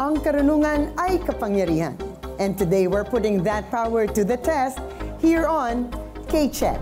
ang karunungan ay kapangyarihan. And today we're putting that power to the test here on K-Check.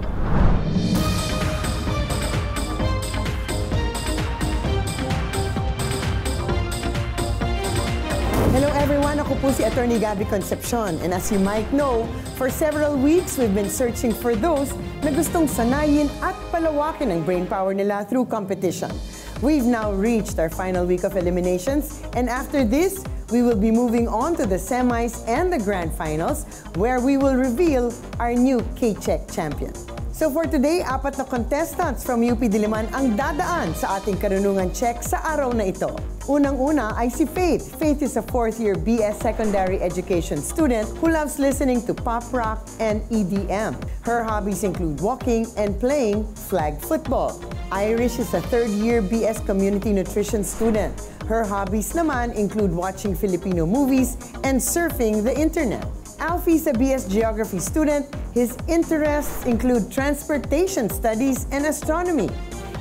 Hello everyone, ako po si Attorney Gabby Concepcion. And as you might know, for several weeks we've been searching for those na gustong sanayin at palawakin ang brain power nila through competition. We've now reached our final week of eliminations and after this, we will be moving on to the semis and the grand finals where we will reveal our new K-Check champion. So for today, apat na contestants from UP Diliman ang dadaan sa ating karunungan check sa araw na ito. Unang-una ay si Faith. Faith is a fourth-year BS Secondary Education student who loves listening to pop rock and EDM. Her hobbies include walking and playing flag football. Irish is a third-year BS Community Nutrition student. Her hobbies naman include watching Filipino movies and surfing the internet. Alfie is a BS Geography student. His interests include transportation studies and astronomy.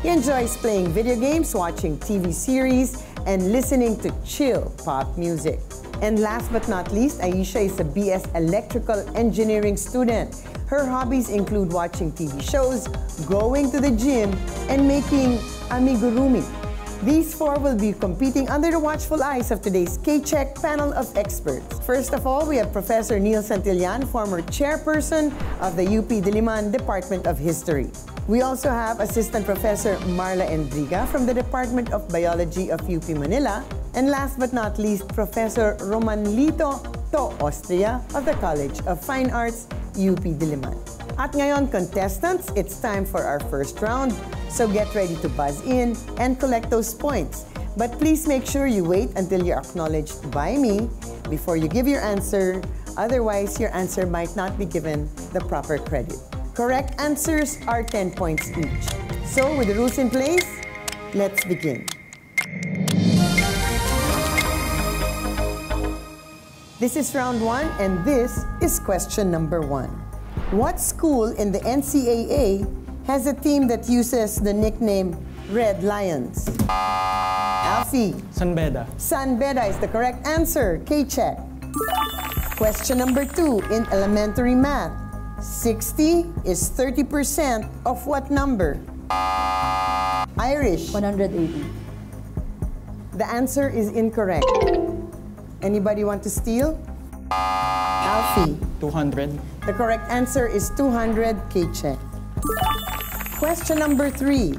He enjoys playing video games, watching TV series, and listening to chill pop music. And last but not least, Aisha is a BS Electrical Engineering student. Her hobbies include watching TV shows, going to the gym, and making amigurumi. These four will be competing under the watchful eyes of today's K-Check panel of experts. First of all, we have Professor Neil Santillan, former chairperson of the UP Diliman Department of History. We also have Assistant Professor Marla Endriga from the Department of Biology of UP Manila. And last but not least, Professor Romanlito To Austria of the College of Fine Arts, UP Diliman. At ngayon, contestants, it's time for our first round. So get ready to buzz in and collect those points. But please make sure you wait until you're acknowledged by me before you give your answer. Otherwise, your answer might not be given the proper credit. Correct answers are 10 points each. So with the rules in place, let's begin. This is round one, and this is question number one. What school in the NCAA has a team that uses the nickname Red Lions? Alfie. San Beda. San Beda is the correct answer. K-check. Question number two, in elementary math, 60 is 30% of what number? Irish. 180. The answer is incorrect. Anybody want to steal? Alfie. 200. The correct answer is 200 K-check. Question number three.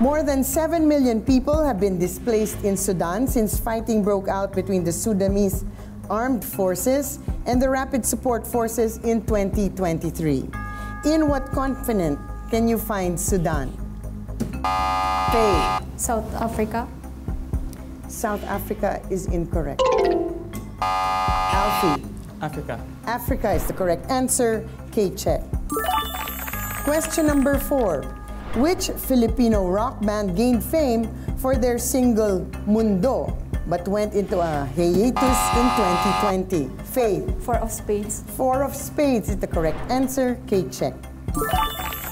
More than 7 million people have been displaced in Sudan since fighting broke out between the Sudanese armed forces and the Rapid Support Forces in 2023. In what continent can you find Sudan? Faye. South Africa. South Africa is incorrect. Alfie. Africa. Africa is the correct answer. K-check. Question number four. Which Filipino rock band gained fame for their single Mundo but went into a hiatus in 2020? Faith. Four of spades. Four of spades is the correct answer. K-check.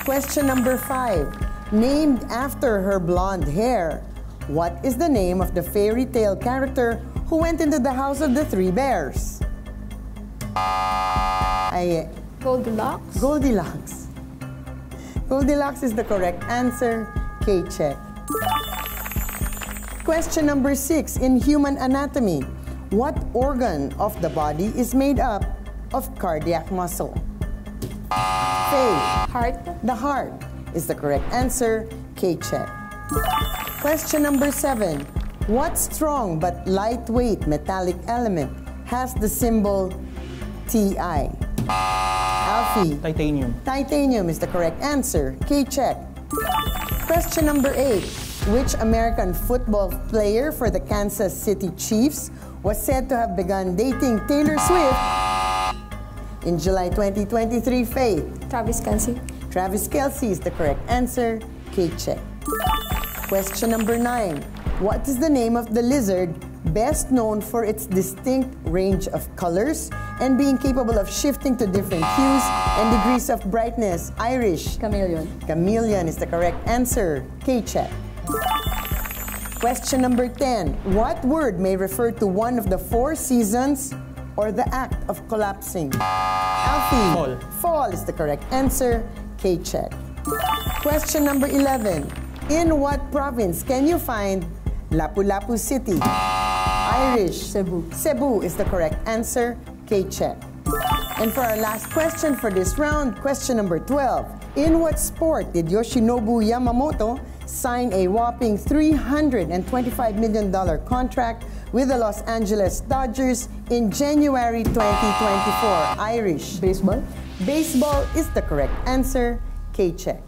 Question number five. Named after her blonde hair, what is the name of the fairy tale character who went into the house of the three bears? Goldilocks. Goldilocks. Goldilocks is the correct answer. K-check. Question number six. In human anatomy, what organ of the body is made up of cardiac muscle? Faith. Heart. The heart is the correct answer. K-check. Question number seven. What strong but lightweight metallic element has the symbol Ti? Alfie. Titanium. Titanium is the correct answer. K-check. Question number eight. Which American football player for the Kansas City Chiefs was said to have begun dating Taylor Swift in July 2023? Faith. Travis Kelce. Travis Kelce is the correct answer. K-check. Question number nine. What is the name of the lizard best known for its distinct range of colors and being capable of shifting to different hues and degrees of brightness? Irish. Chameleon. Chameleon is the correct answer. K-check. Question number 10. What word may refer to one of the four seasons or the act of collapsing? Alfie. Fall. Fall is the correct answer. K-check. Question number 11. In what province can you find Lapu-Lapu City? Irish. Cebu. Cebu is the correct answer. K-check. And for our last question for this round, question number 12. In what sport did Yoshinobu Yamamoto sign a whopping $325 million contract with the Los Angeles Dodgers in January 2024? Irish. Baseball. Baseball is the correct answer. K-check.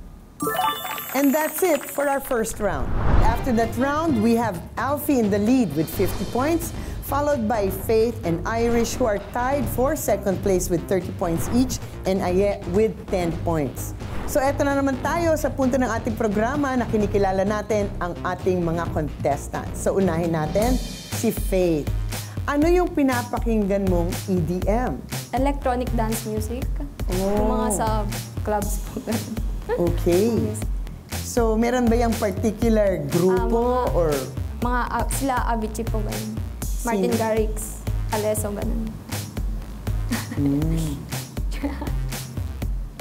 And that's it for our first round. After that round, we have Alfie in the lead with 50 points, followed by Faith and Irish who are tied for second place with 30 points each and Aye with 10 points. So eto na naman tayo sa punto ng ating programa na kinikilala natin ang ating mga contestants. So unahin natin si Faith. Ano yung pinapakinggan mong EDM? Electronic dance music. Yung mga sa clubs. Okay. So, meron ba yung particular grupo Ah, mga- or mga ah, sila Avicii po ganun. Martin Sino? Garrix, Alesso, ganun.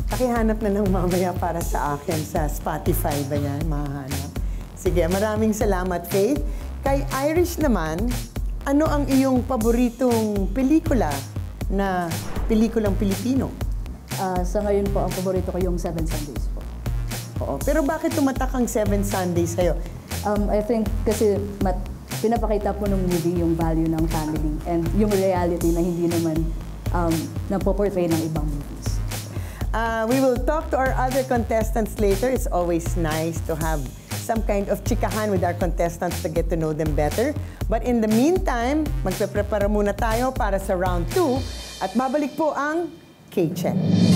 pakihanap na lang mamaya para sa akin sa Spotify ba yan? Mahanap. Sige, maraming salamat, Faith. Kay Irish naman, ano ang iyong paboritong pelikula na pelikulang Pilipino? Ah, sa ngayon po, ang paborito ko yung Seven Sundays. Oo. Pero bakit tumatak ang Seven Sundays sa'yo? Um, I think kasi mat, pinapakita po ng movie yung value ng family and yung reality na hindi naman um, napoportray ng ibang movies. Uh, we will talk to our other contestants later. It's always nice to have some kind of chikahan with our contestants to get to know them better. But in the meantime, magpe-prepara muna tayo para sa round 2 at babalik po ang K-Check.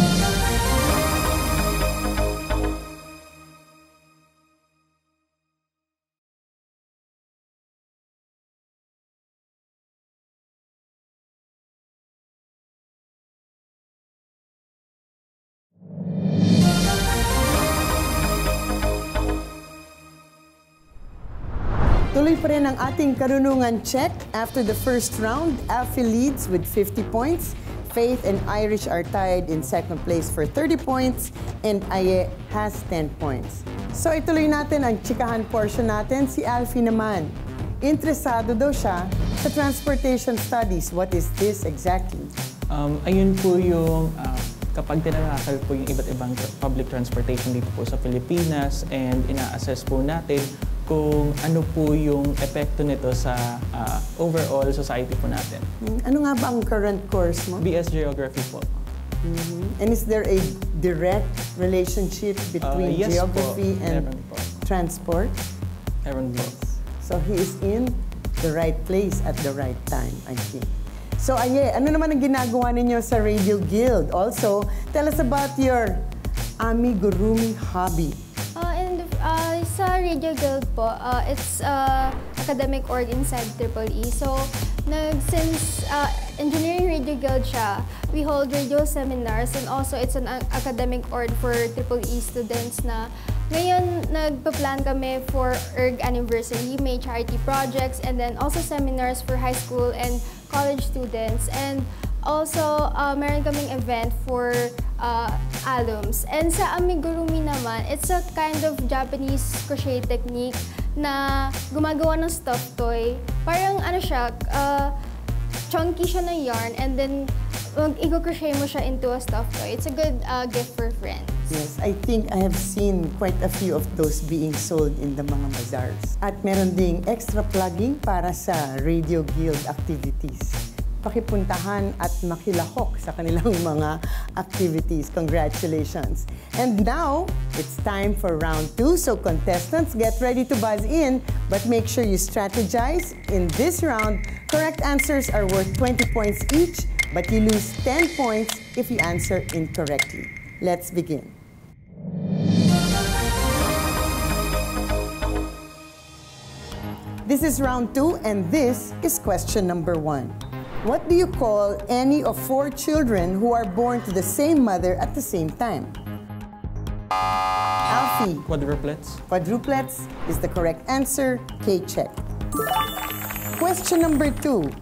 Tuloy pa rin ang ating karunungan check. After the first round, Alfie leads with 50 points. Faith and Irish are tied in second place for 30 points. And Aye has 10 points. So ituloy natin ang chikahan portion natin. Si Alfie naman, interesado daw siya sa transportation studies. What is this exactly? Um, ayun po yung ah, kapag tinanakal po yung iba't ibang public transportation dito po sa Pilipinas and ina-assess po natin kung ano po yung epekto nito sa ah, overall society po natin. Hmm, Ano nga ba ang current course mo? BS Geography po. And is there a direct relationship Ah, between yes geography po. and Meron po. transport? Meron po. So he is in the right place at the right time, I think. So Aye, ano naman ang ginagawa ninyo sa Radio Guild? Also, tell us about your amigurumi hobby. Radio Guild po, uh, it's uh, academic org inside Triple E. So, nag, since uh, Engineering Radio Guild siya, we hold radio seminars and also it's an a- academic org for Triple E students na ngayon nagpa-plan kami for ERG anniversary, may charity projects and then also seminars for high school and college students and also uh, meron kaming event for uh, alums. And sa amigurumi naman, it's a kind of Japanese crochet technique na gumagawa ng stuffed toy. Parang ano siya, uh, chunky siya ng yarn and then i-crochet mo siya into a stuffed toy. It's a good uh, gift for friends. Yes, I think I have seen quite a few of those being sold in the mga bazaars. At meron ding extra plugging para sa Radio Guild activities. Pakipuntahan at makilahok sa kanilang mga activities. Congratulations. And now, it's time for round two. So contestants, get ready to buzz in, but make sure you strategize. In this round, correct answers are worth 20 points each, but you lose 10 points if you answer incorrectly. Let's begin. This is round two, and this is question number one. What do you call any of four children who are born to the same mother at the same time? Alfie. Alfie. Quadruplets. Quadruplets is the correct answer. K check. Question number two.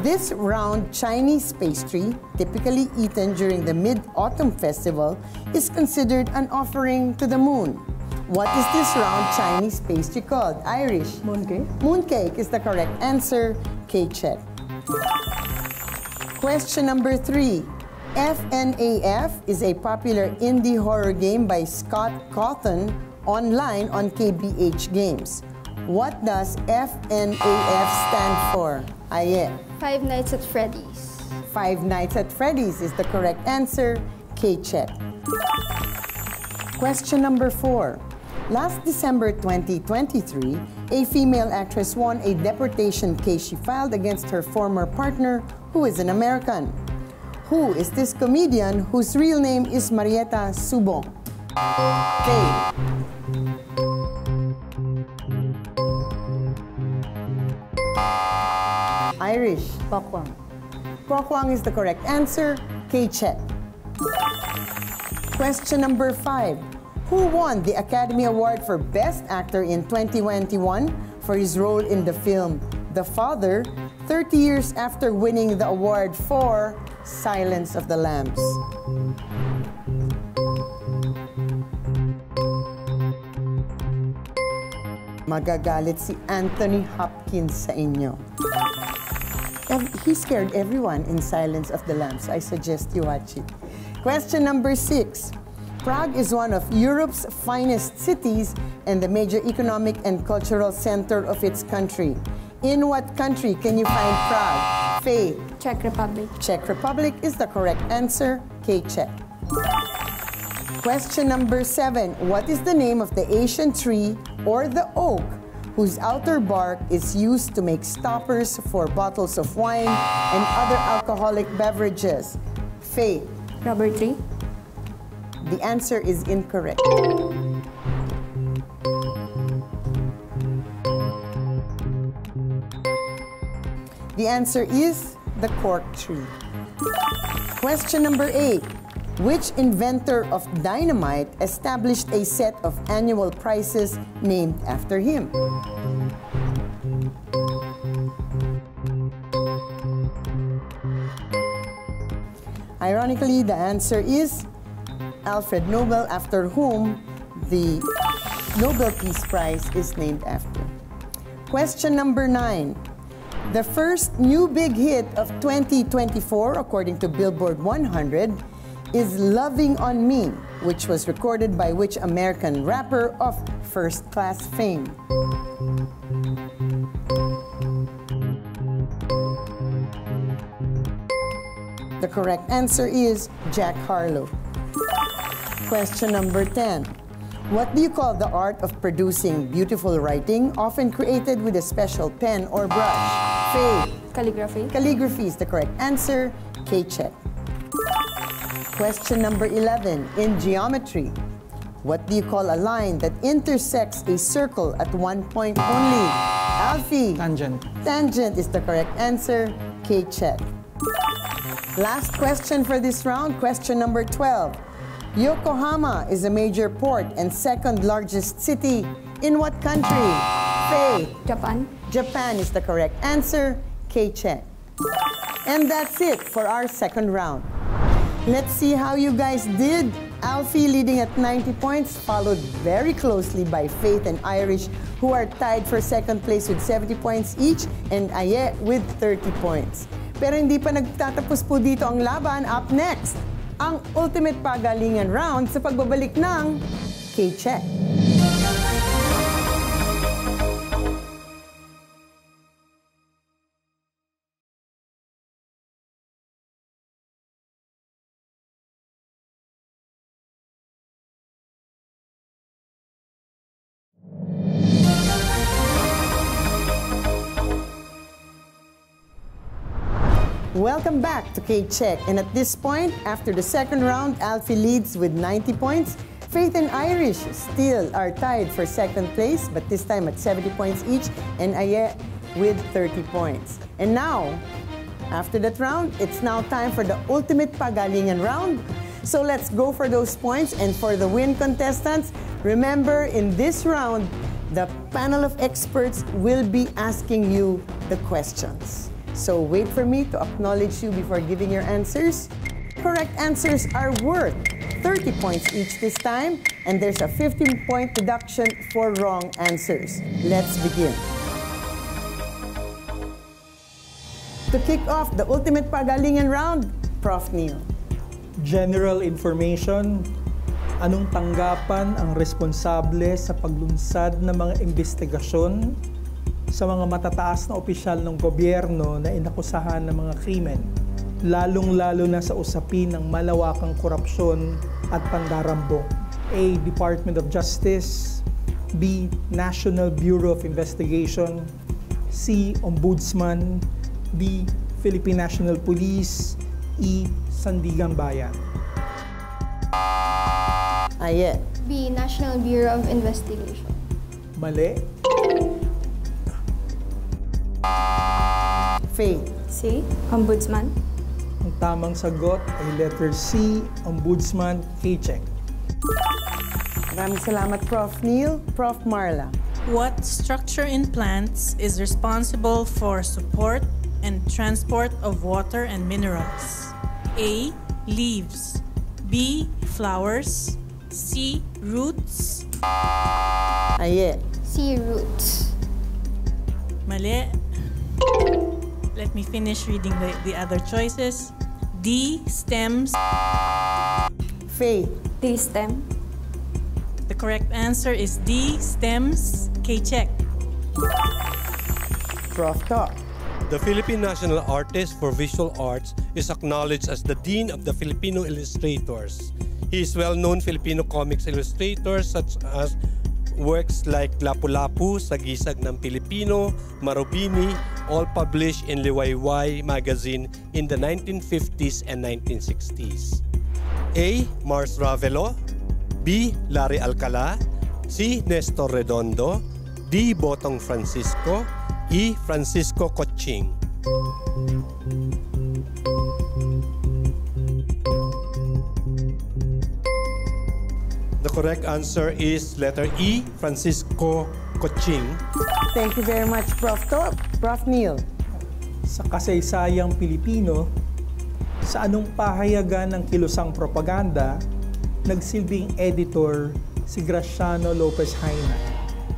This round Chinese pastry, typically eaten during the Mid Autumn Festival, is considered an offering to the moon. What is this round Chinese pastry called? Irish. Mooncake? Mooncake is the correct answer. K check. Question number three. FNAF is a popular indie horror game by Scott Cawthon online on KBH Games. What does FNAF stand for? Aye. Five Nights at Freddy's. Five Nights at Freddy's is the correct answer. K check. Question number four. Last December 2023, a female actress won a deportation case she filed against her former partner, who is an American. Who is this comedian whose real name is Marietta Subong? K. Irish. Pakwang. Pokwang is the correct answer. K check. Question number five. Who won the Academy Award for Best Actor in 2021 for his role in the film The Father, 30 years after winning the award for Silence of the Lambs? Magagalit si Anthony Hopkins sa inyo. He scared everyone in Silence of the Lambs. I suggest you watch it. Question number six. Prague is one of Europe's finest cities and the major economic and cultural center of its country. In what country can you find Prague? Faye, Czech Republic. Czech Republic is the correct answer. K check. Question number seven. What is the name of the Asian tree or the oak whose outer bark is used to make stoppers for bottles of wine and other alcoholic beverages? Faith. Rubber tree. The answer is incorrect. The answer is the cork tree. Question number eight. Which inventor of dynamite established a set of annual prizes named after him? Ironically, the answer is Alfred Nobel, after whom the Nobel Peace Prize is named after. Question number nine. The first new big hit of 2024, according to Billboard 100, is Loving on Me, which was recorded by which American rapper of first class fame? The correct answer is Jack Harlow. Question number 10. What do you call the art of producing beautiful writing, often created with a special pen or brush? Faye. Calligraphy. Calligraphy is the correct answer. K check. Question number 11. In geometry, what do you call a line that intersects a circle at one point only? Alfie. Tangent. Tangent is the correct answer. K check. Last question for this round, question number 12. Yokohama is a major port and second largest city in what country? Faye. Japan. Japan is the correct answer. K check. And that's it for our second round. Let's see how you guys did. Alfie leading at 90 points, followed very closely by Faith and Irish, who are tied for second place with 70 points each, and Aye with 30 points. Pero hindi pa nagtatapos po dito ang laban. Up next, ang ultimate pagalingan round sa pagbabalik ng K-Check. Welcome back to K-Check. And at this point, after the second round, Alfie leads with 90 points. Faith and Irish still are tied for second place, but this time at 70 points each, and Aye with 30 points. And now, after that round, it's now time for the ultimate pagalingan round. So let's go for those points. And for the win contestants, Remember, in this round, the panel of experts will be asking you the questions. So wait for me to acknowledge you before giving your answers. Correct answers are worth 30 points each this time, and there's a 15 point deduction for wrong answers. Let's begin. To kick off the ultimate pagalingan round, Prof. Neil. General information, anong tanggapan ang responsable sa paglunsad ng mga investigasyon sa mga matataas na opisyal ng gobyerno na inakusahan ng mga krimen, lalong-lalo na sa usapin ng malawakang korupsyon at pandarambong. A. Department of Justice B. National Bureau of Investigation C. Ombudsman D. Philippine National Police E. Sandigan Bayan Aye. B. National Bureau of Investigation. Mali. Faith. C. Ombudsman. Ang tamang sagot ay letter C, Ombudsman K-check. Maraming salamat, Prof. Neil. Prof. Marla. What structure in plants is responsible for support and transport of water and minerals? A. Leaves. B. Flowers. C. Roots. Aye. C. Roots. Mali. Let me finish reading the, the other choices. D. Stems. Faith. D. Stem. The correct answer is D. Stems. K-check. Prof. Talk. The Philippine National Artist for Visual Arts is acknowledged as the Dean of the Filipino Illustrators. He is well-known Filipino comics illustrators such as works like Lapu-Lapu, Sagisag ng Pilipino, Marabini, all published in Liwayway magazine in the 1950s and 1960s. A. Mars Ravelo B. Larry Alcala C. Nestor Redondo D. Botong Francisco E. Francisco Coching The correct answer is letter E. Francisco Coching Thank you very much, Prof. Talk. Prof. Neil. Sa kasaysayang Pilipino, sa anong pahayagan ng kilusang propaganda, nagsilbing editor si Graciano Lopez Haina,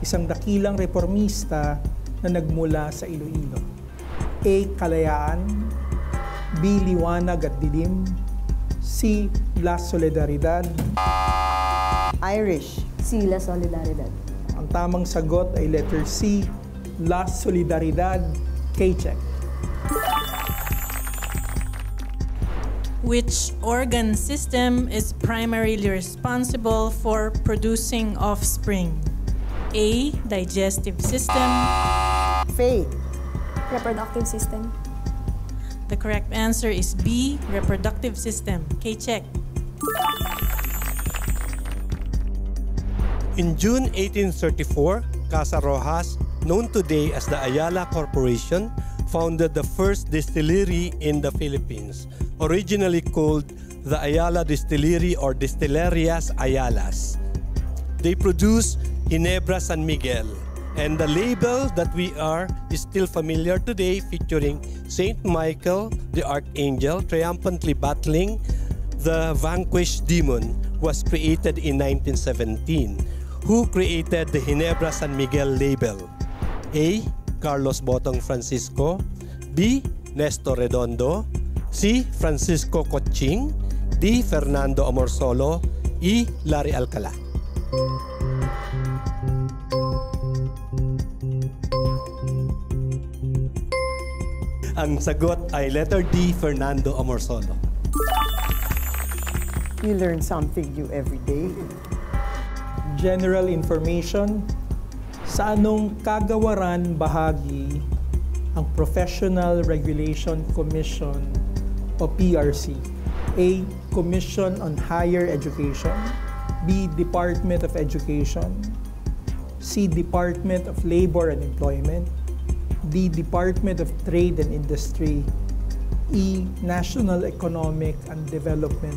isang dakilang reformista na nagmula sa Iloilo. A. Kalayaan B. Liwanag at Dilim C. La Solidaridad Irish. C. La Solidaridad. Ang tamang sagot ay letter C. La Solidaridad K-check. Which organ system is primarily responsible for producing offspring? A. Digestive system. Faith. Reproductive system. The correct answer is B. Reproductive system. K-check. In June 1834, Casa Roxas, known today as the Ayala Corporation, founded the first distillery in the Philippines, originally called the Ayala Distillery or Distillerias Ayalas. They produce Ginebra San Miguel, and the label that we are is still familiar today, featuring Saint Michael, the Archangel, triumphantly battling the vanquished demon, was created in 1917. Who created the Ginebra San Miguel label? A. Carlos Botong Francisco B. Nestor Redondo C. Francisco Coching D. Fernando Amorsolo E. Larry Alcala Ang sagot ay letter D. Fernando Amorsolo. You learn something new every day. General information, sa anong kagawaran bahagi ang Professional Regulation Commission o PRC? A. Commission on Higher Education B. Department of Education C. Department of Labor and Employment D. Department of Trade and Industry E. National Economic and Development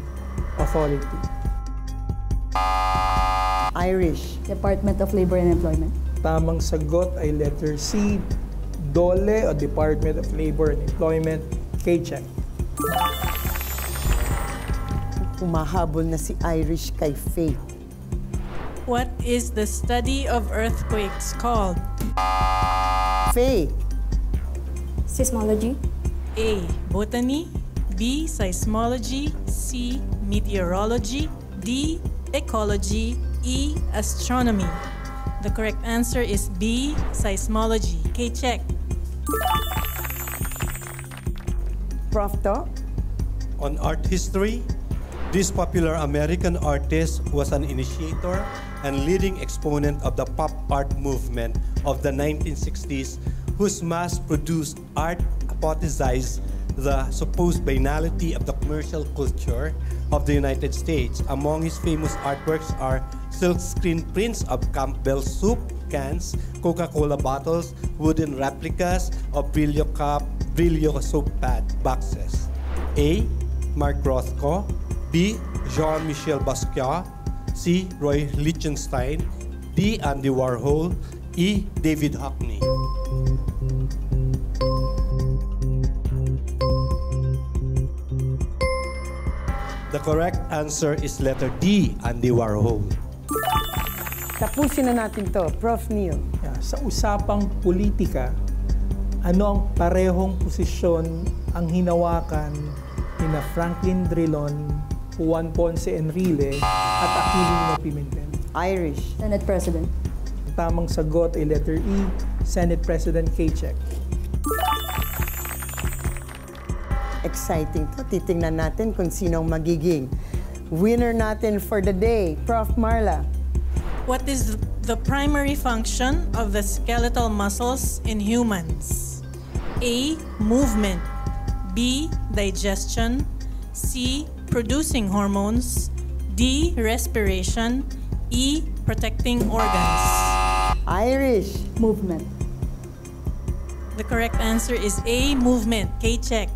Authority Irish. Department of Labor and Employment. Tamang sagot ay letter C, DOLE o Department of Labor and Employment, K-check. Humahabol na si Irish kay Faith. What is the study of earthquakes called? Faith. Seismology. A. Botany. B. Seismology. C. Meteorology. D. Ecology. E. Astronomy. The correct answer is B. Seismology. K check. Prof. To? On art history, this popular American artist was an initiator and leading exponent of the pop art movement of the 1960s, whose mass-produced art hypothesized the supposed banality of the commercial culture of the United States. Among his famous artworks are silkscreen prints of Campbell soup cans, Coca-Cola bottles, wooden replicas of Brillo cup, Brillo soap pad boxes. A. Mark Rothko. B. Jean-Michel Basquiat. C. Roy Lichtenstein. D. Andy Warhol. E. David Hockney. The correct answer is letter D, Andy Warhol. Tapusin na natin to. Prof. Neil. Yeah, sa usapang politika, ano ang parehong posisyon ang hinawakan ni na Franklin Drilon, Juan Ponce Enrile at Aquilino Pimentel? Irish. Senate President. Ang tamang sagot ay letter E, Senate President K-check. Exciting to. Titingnan natin kung sino ang magiging winner natin for the day. Prof. Marla. What is the primary function of the skeletal muscles in humans? A. Movement. B. Digestion. C. Producing hormones. D. Respiration. E. Protecting organs. Irish. Movement. The correct answer is A. Movement. K check.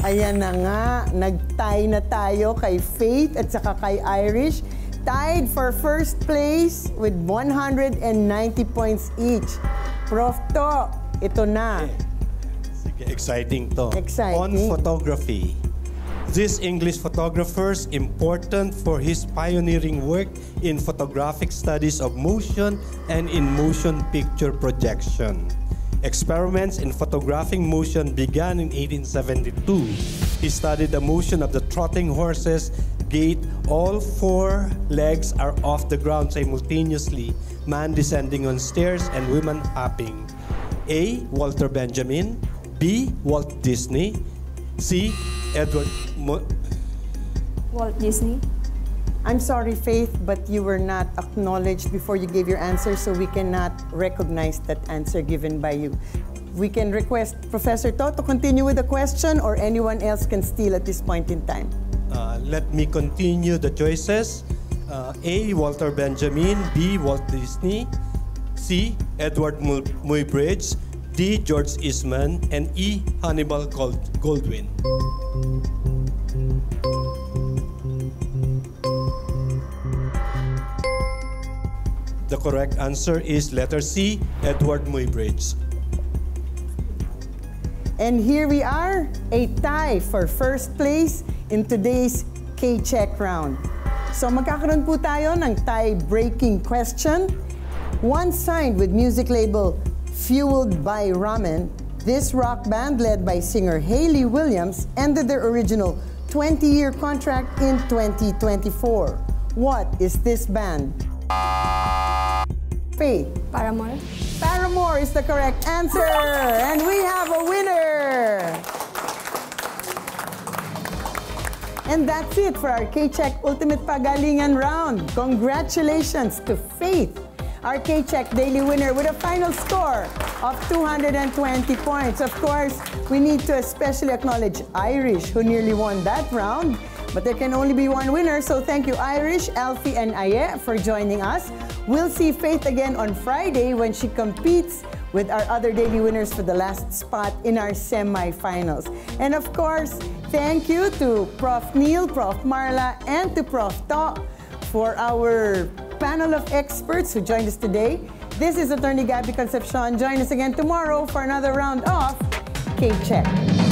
Ayan na nga, nag-tie na tayo kay Faith at saka kay Irish. Tied for first place with 190 points each. Prof. To, ito na. Sige, exciting to. Exciting. On photography. This English photographer is important for his pioneering work in photographic studies of motion and in motion picture projection. Experiments in photographing motion began in 1872. He studied the motion of the trotting horses gait. All four legs are off the ground simultaneously, man descending on stairs and women hopping. A. Walter Benjamin. B. Walt Disney. C. Edward Mo- Walt Disney. I'm sorry, Faith, but you were not acknowledged before you gave your answer, so we cannot recognize that answer given by you. We can request Professor To to continue with the question, or anyone else can steal at this point in time. Uh, let me continue the choices. Uh, A. Walter Benjamin. B. Walt Disney. C. Edward Muybridge. D. George Eastman. And E. Hannibal Gold- Goldwyn. The correct answer is letter C. Edward Muybridge. And here we are, a tie for first place in today's K-Check round. So magkakaroon po tayo ng tie-breaking question. One signed with music label Fueled by Ramen, this rock band led by singer Hayley Williams ended their original 20-year contract in 2024. What is this band? Faith. Paramore. Paramore is the correct answer. And we And that's it for our K-Check Ultimate Pagalingan round. Congratulations to Faith, our K-Check Daily winner with a final score of 220 points. Of course, we need to especially acknowledge Irish, who nearly won that round. But there can only be one winner, so thank you, Irish, Alfie, and Aye for joining us. We'll see Faith again on Friday when she competes with our other daily winners for the last spot in our semifinals. And of course, thank you to Prof. Neil, Prof. Marla, and to Prof. To for our panel of experts who joined us today. This is Attorney Gabby Concepcion. Join us again tomorrow for another round of K-Check.